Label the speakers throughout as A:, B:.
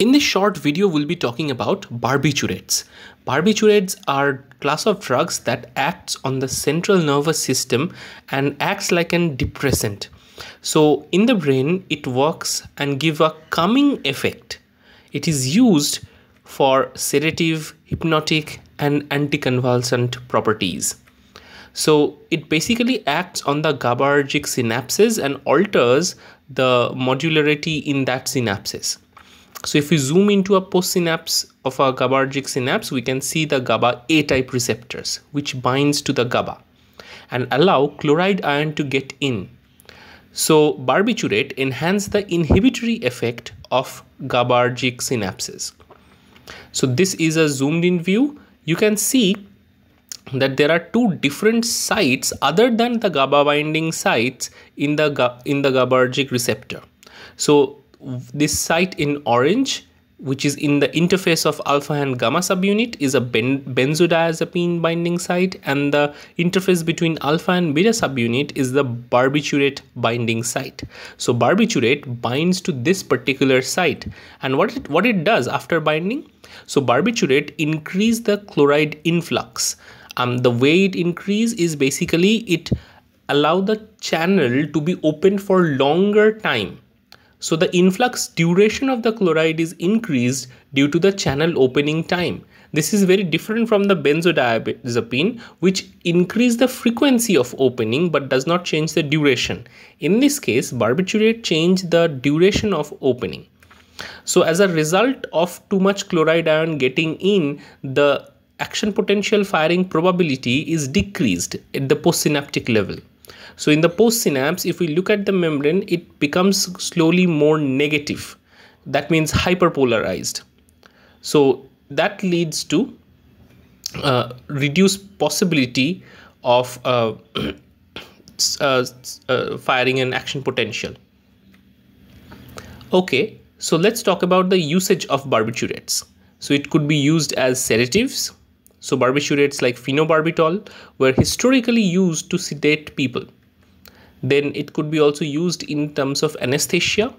A: In this short video, we'll be talking about barbiturates. Barbiturates are class of drugs that acts on the central nervous system and acts like an depressant. So in the brain, it works and give a calming effect. It is used for sedative, hypnotic and anticonvulsant properties. So it basically acts on the GABAergic synapses and alters the modularity in that synapses. So if we zoom into a postsynapse of a GABAergic synapse, we can see the GABA A type receptors, which binds to the GABA and allow chloride ion to get in. So barbiturate enhance the inhibitory effect of GABAergic synapses. So this is a zoomed in view. You can see that there are two different sites other than the GABA binding sites in the in the GABAergic receptor. So this site in orange which is in the interface of alpha and gamma subunit is a ben benzodiazepine binding site and the interface between alpha and beta subunit is the barbiturate binding site. So barbiturate binds to this particular site. And what it what it does after binding? So barbiturate increase the chloride influx. Um the way it increase is basically it allow the channel to be open for longer time so the influx duration of the chloride is increased due to the channel opening time. This is very different from the benzodiazepine which increase the frequency of opening but does not change the duration. In this case barbiturate change the duration of opening. So as a result of too much chloride ion getting in the action potential firing probability is decreased at the postsynaptic level. So in the post synapse, if we look at the membrane, it becomes slowly more negative. That means hyperpolarized. So that leads to uh, reduced possibility of uh, uh, uh, firing an action potential. Okay, so let's talk about the usage of barbiturates. So it could be used as sedatives. So barbiturates like phenobarbital were historically used to sedate people. Then it could be also used in terms of anesthesia.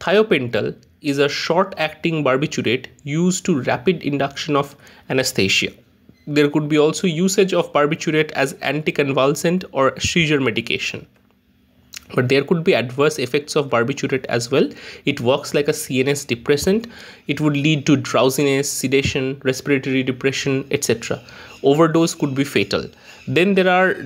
A: Thiopental is a short acting barbiturate used to rapid induction of anesthesia. There could be also usage of barbiturate as anticonvulsant or seizure medication but there could be adverse effects of barbiturate as well. It works like a cns depressant. It would lead to drowsiness sedation respiratory depression etc overdose could be fatal. Then there are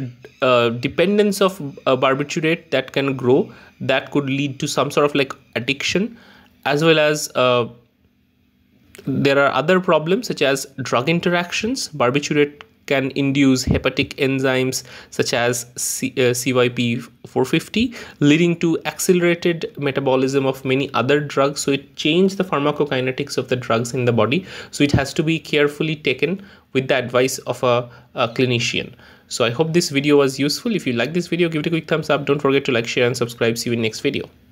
A: uh, dependence of uh, barbiturate that can grow. That could lead to some sort of like addiction as well as uh, there are other problems such as drug interactions. Barbiturate can induce hepatic enzymes such as C, uh, CYP450 leading to accelerated metabolism of many other drugs. So it changes the pharmacokinetics of the drugs in the body. So it has to be carefully taken with the advice of a, a clinician. So i hope this video was useful. If you like this video give it a quick thumbs up. Don't forget to like share and subscribe. See you in next video